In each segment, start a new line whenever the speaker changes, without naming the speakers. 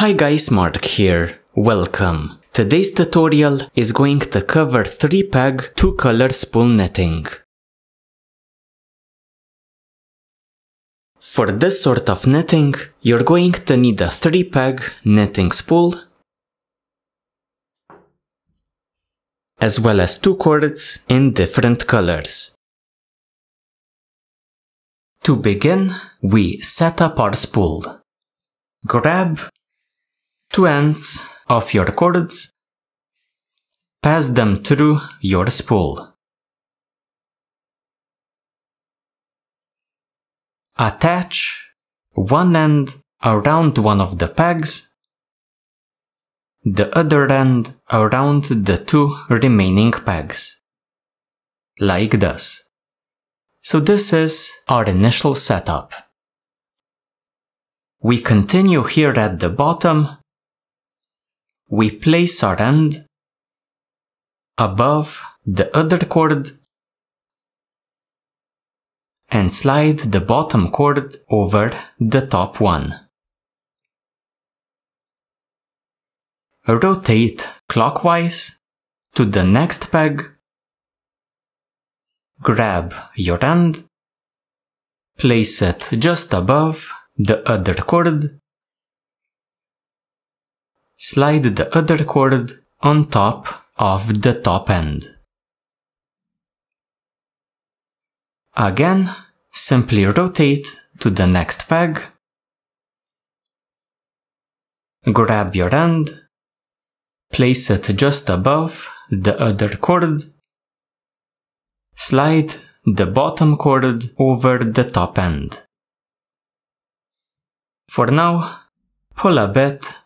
Hi guys, Mark here. Welcome. Today's tutorial is going to cover 3 peg 2 color spool knitting. For this sort of knitting, you're going to need a 3 peg knitting spool as well as two cords in different colors. To begin, we set up our spool. Grab two ends of your cords, pass them through your spool. Attach one end around one of the pegs, the other end around the two remaining pegs. Like this. So this is our initial setup. We continue here at the bottom. We place our end above the other cord and slide the bottom cord over the top one. Rotate clockwise to the next peg. Grab your end. Place it just above the other cord. Slide the other cord on top of the top end. Again, simply rotate to the next peg. Grab your end. Place it just above the other cord. Slide the bottom cord over the top end. For now, pull a bit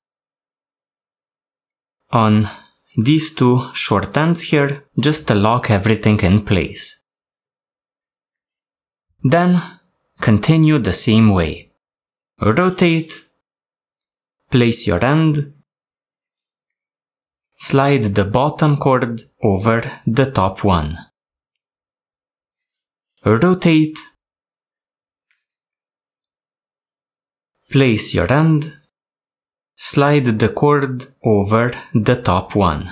on these two short ends here just to lock everything in place. Then continue the same way. Rotate, place your end, slide the bottom cord over the top one. Rotate, place your end, slide the cord over the top one.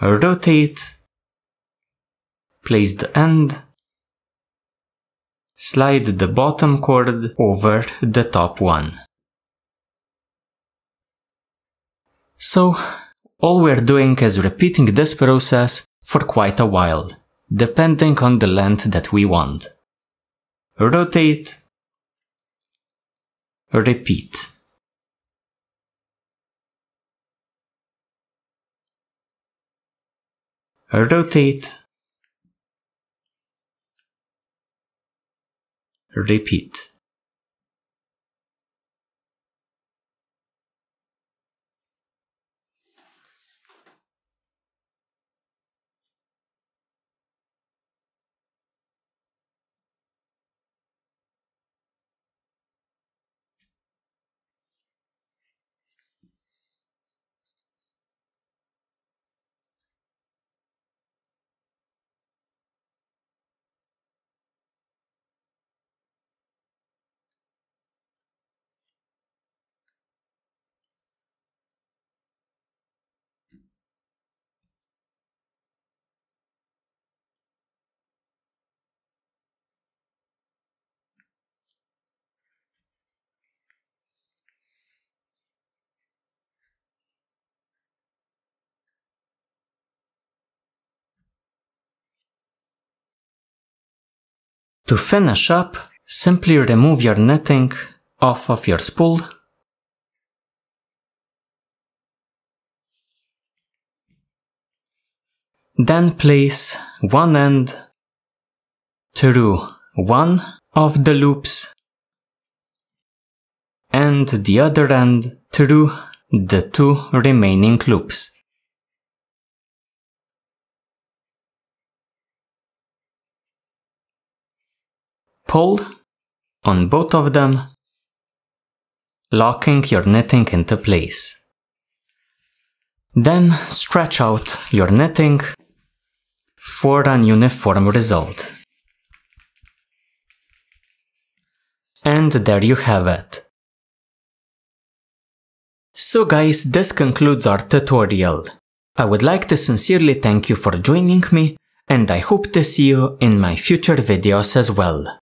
Rotate, place the end, slide the bottom cord over the top one. So, all we're doing is repeating this process for quite a while, depending on the length that we want. Rotate, repeat. Rotate, repeat. To finish up, simply remove your netting off of your spool. Then place one end through one of the loops and the other end through the two remaining loops. Pull on both of them, locking your knitting into place. Then stretch out your knitting for an uniform result. And there you have it. So guys, this concludes our tutorial. I would like to sincerely thank you for joining me, and I hope to see you in my future videos as well.